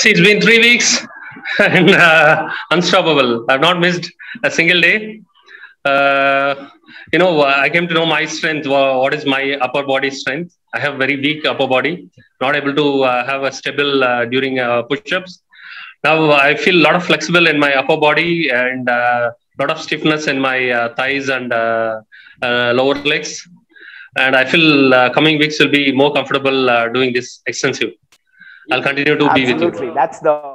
See, it's been three weeks and uh, unstoppable. I've not missed a single day. Uh, you know, I came to know my strength. What is my upper body strength? I have very weak upper body, not able to uh, have a stable uh, during uh, push-ups. Now I feel a lot of flexible in my upper body and a lot of stiffness in my thighs and lower legs. And I feel coming weeks will be more comfortable doing this extensive. I'll continue to Absolutely. be with you. That's the